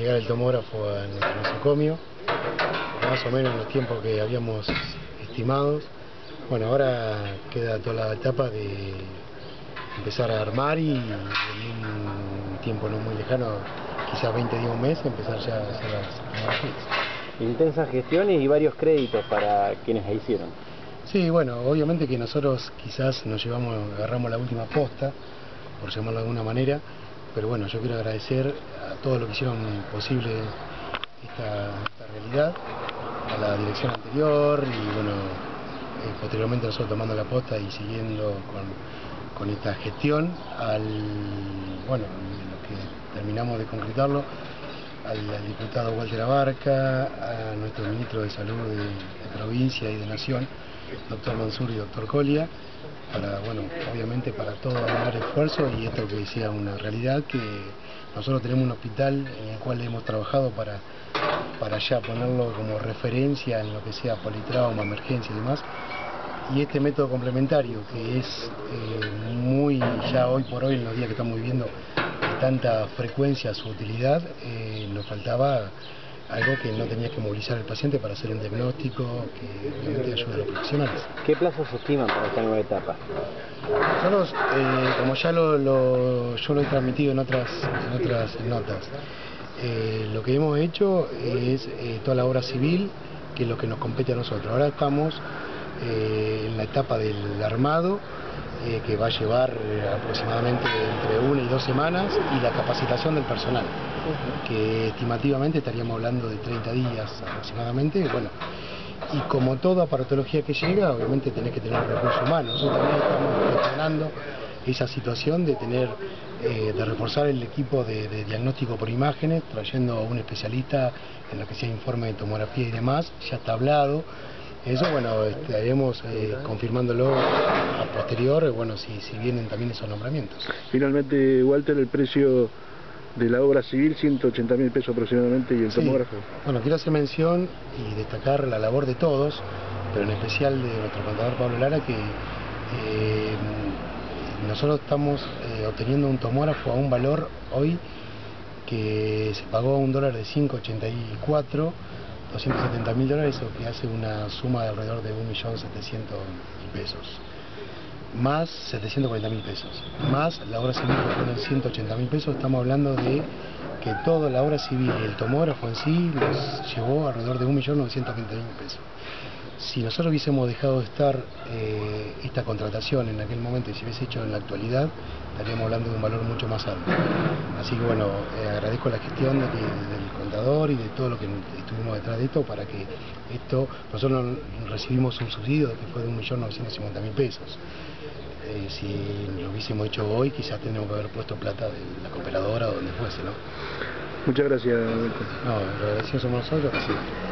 llegar el tomógrafo a nuestro nosocomio, más o menos en los tiempos que habíamos estimados. Bueno, ahora queda toda la etapa de empezar a armar y en un tiempo no muy lejano, quizás 20 días, un mes, empezar ya a hacer las fotografías. Intensas gestiones y varios créditos para quienes la hicieron. Sí, bueno, obviamente que nosotros quizás nos llevamos, agarramos la última posta, por llamarlo de alguna manera, pero bueno, yo quiero agradecer a todos los que hicieron posible esta, realidad, a la dirección anterior y bueno, eh, posteriormente nosotros tomando la posta y siguiendo con, esta gestión, al, bueno, lo que terminamos de concretarlo, al, diputado Walter Abarca, a nuestro ministro de Salud de provincia y de Nación, doctor Mansur y doctor Colia, para, bueno, obviamente para todo dar esfuerzo y esto que decía una realidad que nosotros tenemos un hospital en el cual hemos trabajado para, para ya ponerlo como referencia en lo que sea politrauma, emergencia y demás. Y este método complementario que es eh, muy ya hoy por hoy en los días que estamos viviendo tanta frecuencia su utilidad, eh, nos faltaba algo que no tenía que movilizar al paciente para hacer un diagnóstico que obviamente ayuda a los profesionales. ¿Qué plazos se estiman para esta nueva etapa? Nosotros, eh, como ya lo, yo lo he transmitido en otras, en otras notas, eh, lo que hemos hecho es eh, toda la obra civil, que es lo que nos compete a nosotros. Ahora estamos en la etapa del armado, eh, que va a llevar eh, aproximadamente entre una y dos semanas, y la capacitación del personal, que estimativamente estaríamos hablando de 30 días aproximadamente. Bueno, y como toda aparatología que llega, obviamente tenés que tener recursos humanos. Nosotros también estamos gestionando esa situación de tener, eh, de reforzar el equipo de, de, diagnóstico por imágenes, trayendo a un especialista en lo que sea informe de tomografía y demás, ya está hablado. Eso, bueno, estaremos eh, confirmándolo a posterior, bueno, si, si vienen también esos nombramientos. Finalmente, Walter, el precio de la obra civil, 180 mil pesos aproximadamente, y el tomógrafo. Bueno, quiero hacer mención y destacar la labor de todos, pero en especial de nuestro contador Pablo Lara, que eh, nosotros estamos eh, obteniendo un tomógrafo a un valor hoy que se pagó a un dólar de 5,84 270 mil dólares, o que hace una suma de alrededor de 1.700.000 pesos. Más 740 mil pesos. Más la obra civil que ponen 180 mil pesos, estamos hablando de que toda la obra civil y el tomógrafo en sí nos llevó alrededor de 1.920.000 pesos. Si nosotros hubiésemos dejado de estar eh, esta contratación en aquel momento y si hubiese hecho en la actualidad, estaríamos hablando de un valor mucho más alto. Así que bueno, eh, agradezco la gestión del contador y de todo lo que estuvimos detrás de esto para que esto, nosotros recibimos un subsidio que fue de 1.950.000 pesos. Eh, si lo hubiésemos hecho hoy, quizás tendríamos que haber puesto plata de la cooperadora o donde fuese, ¿no? Muchas gracias. No, agradecidos somos nosotros. Sí.